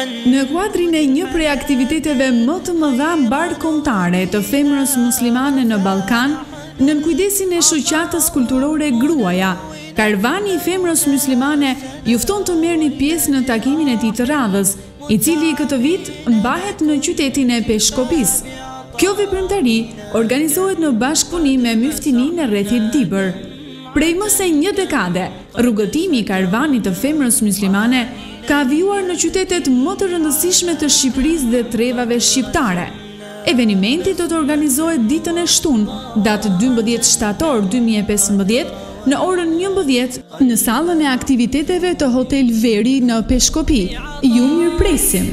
Në kuadrin e një prej aktiviteteve më të mëdha mbarëkombëtare të femrës muslimane në Ballkan, nën kujdesin e shoqatës kulturore Gruaja, Karvani i Femrës Muslimane ju fton të merrni pjesë në takimin e tij të radhës, i cili këtë vit mbahet në qytetin e Peshkopisë. Kjo veprimtari organizohet në bashkëpunim me Myftininë e rrethit Dibër. Prej më se një dekade, rrugëtimi i karvanit të femrës myslimane ka vijuar në qytetet më të rëndësishme të Shqipërisë dhe trevave shqiptare, Evenimenti do të organizohet ditën e shtunë, datë dymbëdhjetë shtator dy mijë e pesëmbëdhjetë, në orën njëmbëdhjetë, në sallën e aktiviteteve të Hotel Veri në Peshkopi, ju mirëpresim!